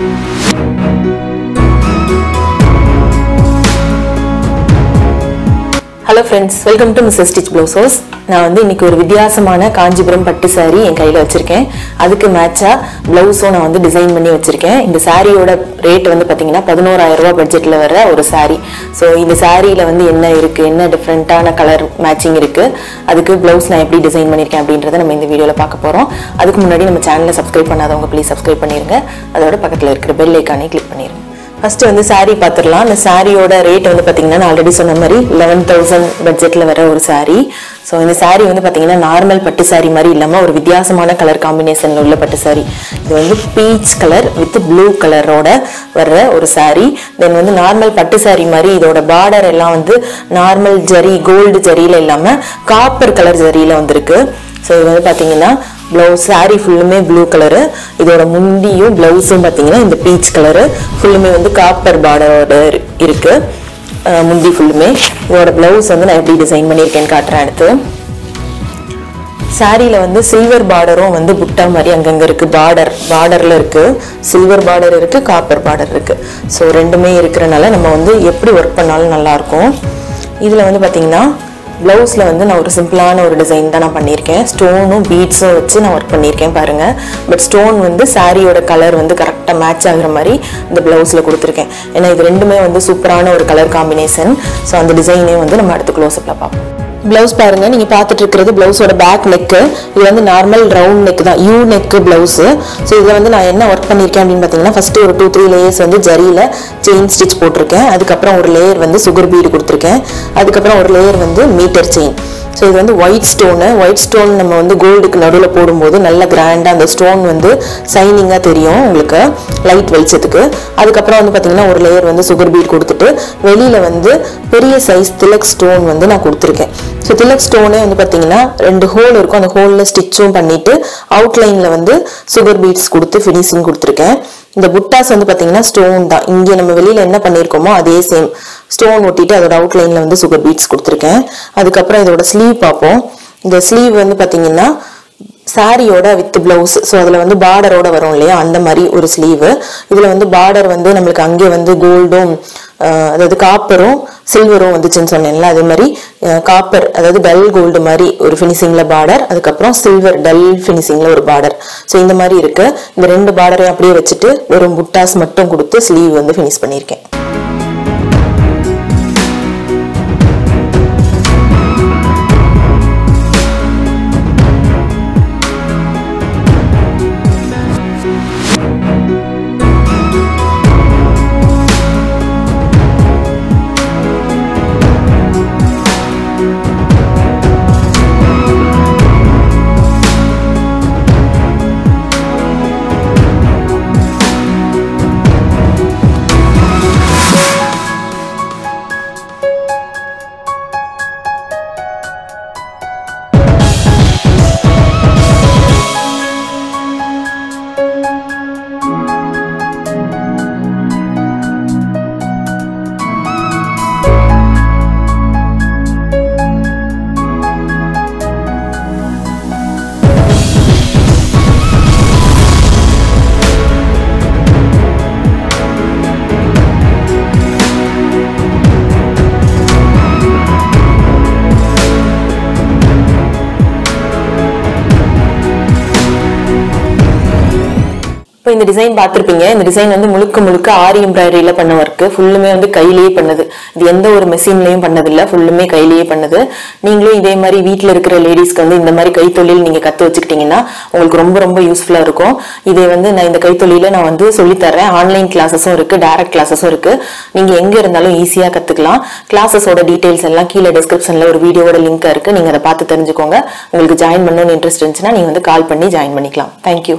Música hello friends welcome to Mrs Stitch blouses நான் வந்து இன்னைக்கு ஒரு வித்தியாசமான காஞ்சிபுரம் பட்டு saree என் கையில் வச்சுருக்கேன். அதுக்கு மேட்சாக ப்ளவுஸும் நான் வந்து டிசைன் பண்ணி வச்சுருக்கேன். இந்த சாரியோட ரேட் வந்து பார்த்தீங்கன்னா பதினோராயிரரூபா பட்ஜெட்டில் வர ஒரு சாரீ ஸோ இந்த சாரியில் வந்து என்ன இருக்குது என்ன டிஃப்ரெண்ட்டான கலர் மேட்சிங் இருக்குது அதுக்கு ப்ளவுஸ் நான் எப்படி டிசைன் பண்ணியிருக்கேன் அப்படின்றத நம்ம இந்த வீடியோவில் பார்க்க போகிறோம் அதுக்கு முன்னாடி நம்ம சேனலை சப்ஸ்கிரைப் பண்ணாதவங்க ப்ளீஸ் சப்ஸ்கிரைப் பண்ணிருங்க. அதோட பக்கத்தில் இருக்கிற பெல் ஐக்கானே கிளிக் பண்ணிடுங்க ஃபஸ்ட்டு வந்து சாரீ பார்த்துடலாம். அந்த சாரியோட ரேட் வந்து பார்த்தீங்கன்னா நான் ஆல்ரெடி சொன்ன மாதிரி லெவன் தௌசண்ட் பட்ஜெட்டில் வர ஒரு சாரீ ஸோ இந்த சாரீ வந்து பார்த்தீங்கன்னா நார்மல் பட்டு சாரீ மாதிரி இல்லாமல் ஒரு வித்தியாசமான கலர் காம்பினேஷனில் உள்ள பட்டு சாரீ இது வந்து பீச் கலர் வித் ப்ளூ கலரோட வர்ற ஒரு சாரீ தென் வந்து நார்மல் பட்டு சாரீ மாதிரி இதோட பார்டர் எல்லாம் வந்து நார்மல் ஜரி கோல்டு ஜரியில் இல்லாமல் காப்பர் கலர் ஜரியில் வந்திருக்கு. ஸோ இது வந்து பார்த்தீங்கன்னா ப்ளவுஸ் saree ஃபுல்லுமே ப்ளூ கலரு இதோட முந்தியும் ப்ளவுஸும் பார்த்தீங்கன்னா இந்த பீச் கலரு ஃபுல்லுமே வந்து காப்பர் பார்டரோட இருக்கு. முந்தி ஃபுல்லுமே இதோட ப்ளவுஸ் வந்து நான் எப்படி டிசைன் பண்ணியிருக்கேன்னு காட்டுறேன் அடுத்து. சாரியில் வந்து சில்வர் பார்டரும் வந்து புட்டா மாதிரி அங்கங்கே இருக்குது பார்டர் பார்டரில் இருக்குது சில்வர் பார்டர் இருக்குது காப்பர் பார்டர் இருக்குது ஸோ ரெண்டுமே இருக்கிறனால நம்ம வந்து எப்படி ஒர்க் பண்ணாலும் நல்லாயிருக்கும். இதில் வந்து பார்த்திங்கன்னா ப்ளவுஸில் வந்து நான் ஒரு சிம்பிளான ஒரு டிசைன் தான் நான் பண்ணியிருக்கேன். ஸ்டோனும் பீட்ஸும் வச்சு நான் ஒர்க் பண்ணியிருக்கேன் பாருங்கள் பட் ஸ்டோன் வந்து சாரியோட கலர் வந்து கரெக்டாக மேட்ச் ஆகிற மாதிரி இந்த ப்ளவுஸில் கொடுத்துருக்கேன். ஏன்னா இது ரெண்டுமே வந்து சூப்பரான ஒரு கலர் காம்பினேஷன் ஸோ அந்த டிசைனே வந்து நம்ம அடுத்து க்ளோஸ்அப்பில் பார்ப்போம். ப்ளவுஸ் பாருங்க நீங்க பார்த்துட்டு இருக்கிறது ப்ளவுஸோட பேக் நெக்கு இது வந்து நார்மல் ரவுண்ட் நெக் தான். யூ நெக்கு ப்ளவுஸு ஸோ இதில் வந்து நான் என்ன ஒர்க் பண்ணியிருக்கேன் அப்படின்னு பார்த்தீங்கன்னா ஃபர்ஸ்ட் ஒரு டூ த்ரீ லேயர்ஸ் வந்து ஜரியில் செயின் ஸ்டிச் போட்டிருக்கேன். அதுக்கப்புறம் ஒரு லேயர் வந்து சுகர் பீடு கொடுத்துருக்கேன். அதுக்கப்புறம் ஒரு லேயர் வந்து மீட்டர் செயின் ஸோ இது வந்து ஒயிட் ஸ்டோனு ஒயிட் ஸ்டோன் நம்ம வந்து கோல்டுக்கு நடுவில் போடும்போது நல்ல கிராண்டாக அந்த ஸ்டோன் வந்து சைனிங்காக தெரியும் உங்களுக்கு. லைட் வெளிச்சத்துக்கு அதுக்கப்புறம் வந்து பார்த்தீங்கன்னா ஒரு லேயர் வந்து சுகர் பீட் கொடுத்துட்டு வெளியில் வந்து பெரிய சைஸ் திலக் ஸ்டோன் வந்து நான் கொடுத்துருக்கேன். ஸோ திலக் ஸ்டோனே வந்து பார்த்தீங்கன்னா ரெண்டு ஹோல் இருக்கும். அந்த ஹோலில் ஸ்டிச்சும் பண்ணிவிட்டு அவுட்லைனில் வந்து சுகர் பீட்ஸ் கொடுத்து ஃபினிஷிங் கொடுத்துருக்கேன். இந்த புட்டாஸ் வந்து பார்த்தீங்கன்னா ஸ்டோன் தான். இங்கே நம்ம வெளியில் என்ன பண்ணியிருக்கோமோ அதே சேம் ஸ்டோன் ஒட்டிட்டு அதோட அவுட்லைனில் வந்து சுகர் பீட்ஸ் கொடுத்துருக்கேன். அதுக்கப்புறம் இதோட ஸ்லீவ் பார்ப்போம். இந்த ஸ்லீவ் வந்து பார்த்தீங்கன்னா சாரியோட வித் பிளவுஸ் ஸோ அதில் வந்து பார்டரோட வரும் இல்லையா? அந்த மாதிரி ஒரு ஸ்லீவு இதில் வந்து பார்டர் வந்து நம்மளுக்கு அங்கே வந்து கோல்டும் அதாவது காப்பரும் சில்வரும் வந்துச்சுன்னு சொன்னேன்ல அதே மாதிரி காப்பர் அதாவது டல் கோல்டு மாதிரி ஒரு ஃபினிஷிங்கில் பார்டர் அதுக்கப்புறம் சில்வர் டல் ஃபினிஷிங்கில் ஒரு பார்டர் ஸோ இந்த மாதிரி இருக்குது இந்த ரெண்டு பார்டரையும் அப்படியே வச்சுட்டு ஒரு புட்டாஸ் மட்டும் கொடுத்து ஸ்லீவ் வந்து ஃபினிஷ் பண்ணியிருக்கேன். இப்போ இந்த டிசைன் பார்த்துருப்பீங்க. இந்த டிசைன் வந்து முழுக்க முழுக்க ஆரி எம்ப்ராய்டரியில் பண்ண ஒர்க்கு ஃபுல்லுமே வந்து கையிலேயே பண்ணது. இது எந்த ஒரு மெஷின்லையும் பண்ணதில்லை. ஃபுல்லுமே கையிலேயே பண்ணது. நீங்களும் இதே மாதிரி வீட்டில் இருக்கிற லேடிஸ்க்கு வந்து இந்த மாதிரி கைத்தொழில் நீங்கள் கற்று வச்சுக்கிட்டீங்கன்னா உங்களுக்கு ரொம்ப ரொம்ப யூஸ்ஃபுல்லாக இருக்கும். இதை வந்து நான் இந்த கைத்தொழில நான் வந்து சொல்லித்தரேன் ஆன்லைன் கிளாஸஸும் இருக்குது டேரக்ட் கிளாஸஸும் இருக்குது நீங்கள் எங்கே இருந்தாலும் ஈஸியாக கற்றுக்கலாம் கிளாஸஸோட டீட்டெயில்ஸ் எல்லாம் கீழே டிஸ்கிரிப்ஷனில் ஒரு வீடியோட லிங்க் இருக்குது நீங்கள் அதை பார்த்து தெரிஞ்சுக்கோங்க. உங்களுக்கு ஜாயின் பண்ணணும்னு இன்ட்ரெஸ்ட் இருந்துச்சுன்னா நீங்கள் வந்து கால் பண்ணி ஜாயின் பண்ணிக்கலாம். தேங்க்யூ